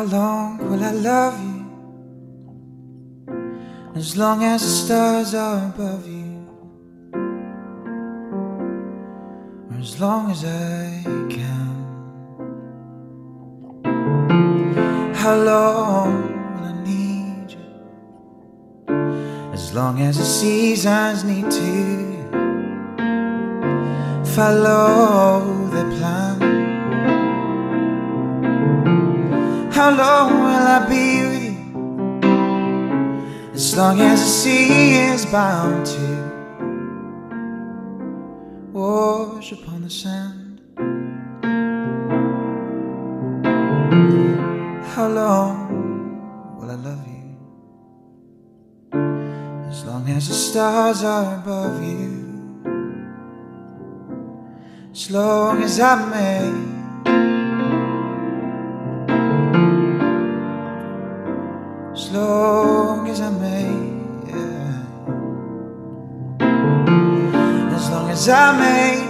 How long will I love you? As long as the stars are above you, or as long as I can. How long will I need you? As long as the seasons need to follow their plan. How long will I be with you? As long as the sea is bound to wash upon the sand. How long will I love you? As long as the stars are above you. As long as I may. As long as I may, yeah. As long as I may,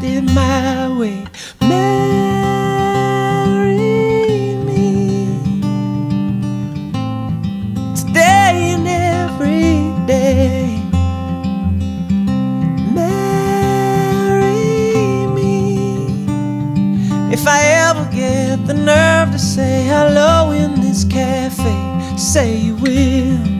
my way. Marry me every day. Marry me if I ever get the nerve to say hello in this cafe. Say you will.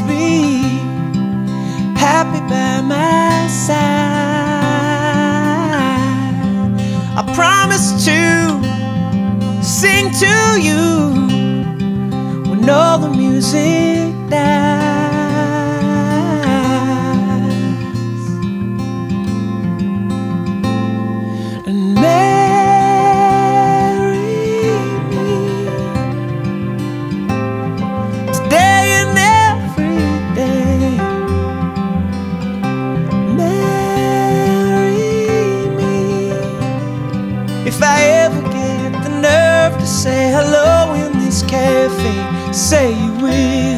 be happy by my side. I promise to sing to you when all the music Say you will.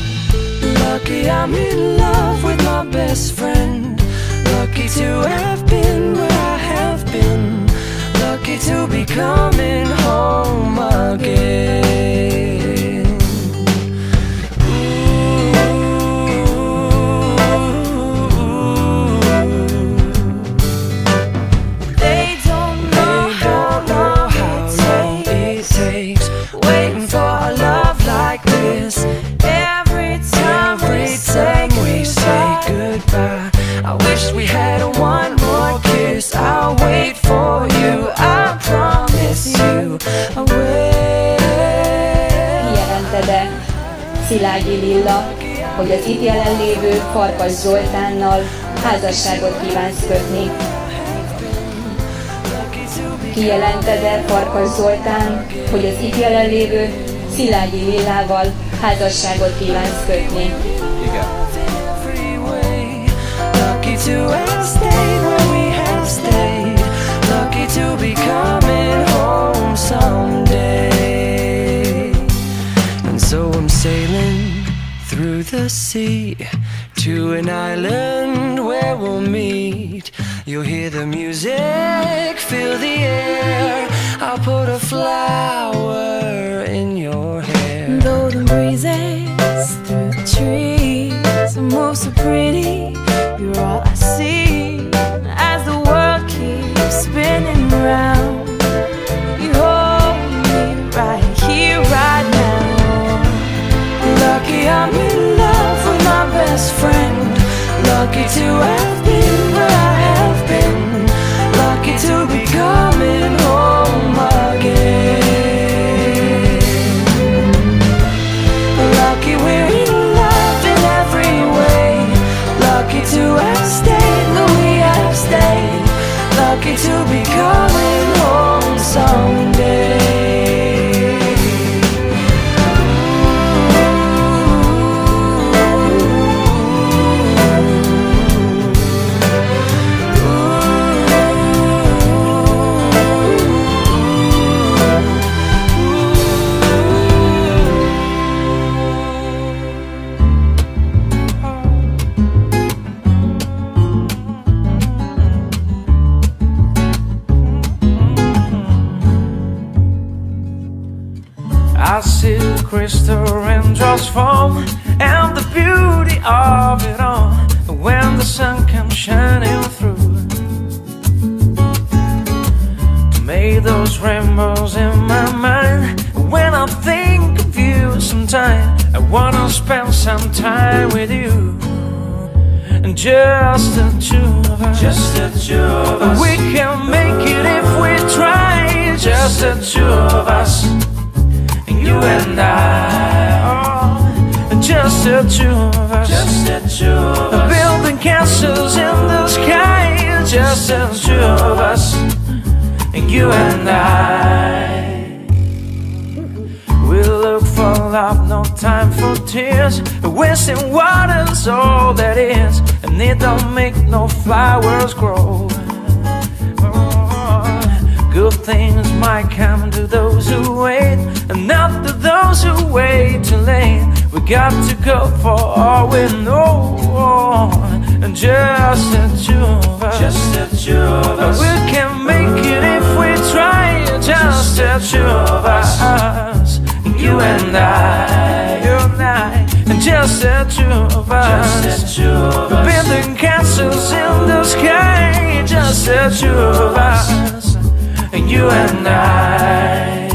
Lucky I'm in love with my best friend. Lucky to have been where I have been. Lucky to be coming home again. Szilágyi Lilla, hogy az itt jelenlévő Farkas Zoltánnal házasságot kívánsz kötni. Kijelentede Farkas Zoltán, hogy az itt jelenlévő Szilágyi Lillával házasságot kívánsz kötni. way. Lucky to have stayed where we have stayed. Lucky to be sea to an island where we'll meet. You'll hear the music, feel the air. I'll put a flower in your hair. Though the breezes through the trees move so pretty, Lucky to have Made those rainbows in my mind when I think of you sometime. I wanna spend some time with you. And just the two of us. Just the two of us. We can make it if we try. Just the two of us you and I. Oh, just the two of us. Just the two of us. Building castles in the sky. Just the two of us. You and I. We look for love, no time for tears. Wasting water's all that is, and it don't make no flowers grow. Oh, good things might come to those who wait, and not to those who wait too late. We got to go for all we know, and just the two of us. Just the two of us. We can make it if we try. Just the two of us. You and I, you and I, and just the two of us. Just the two of us. Building castles in the sky. Just the two of us you and I.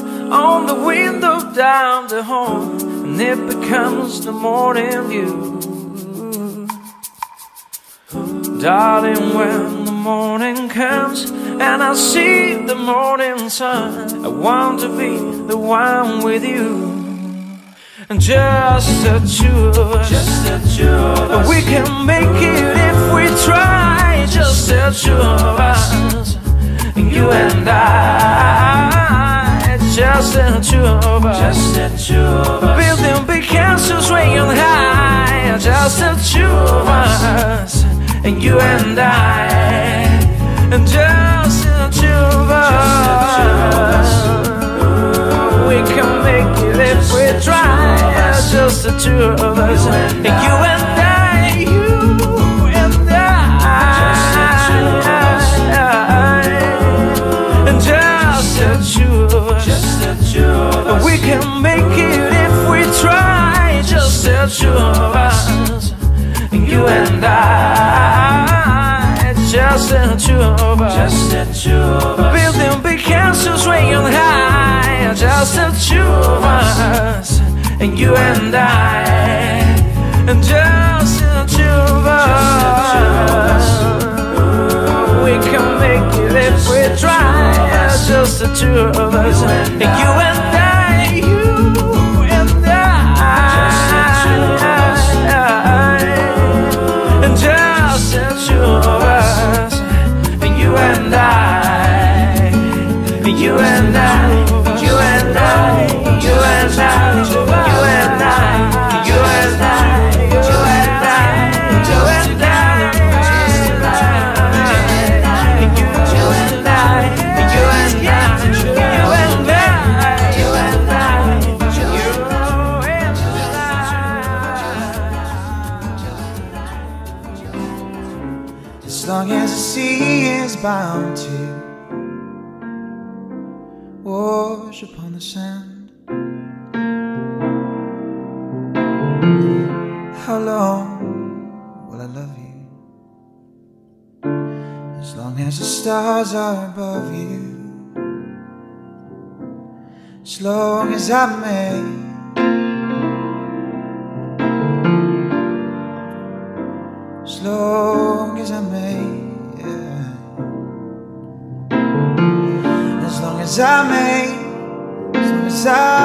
on the window down the hall, and it becomes the morning dew. Darling, when the morning comes and I see the morning sun, I want to be the one with you. And just the two of us, just the two of us. We can make it if we try. Just the two of us, I. Just the two of us, just two of us. Building big castles on high. Just the two of us, and you and I. And just the two of us. We can make it if we try. Just the two of us, and you and I, you and I, and just the two of us. We can make it if we try. Just the two of us, and you and I, to wash upon the sand. How long will I love you? As long as the stars are above you. As long as I may. As long as I may, yeah. as I may, as long as I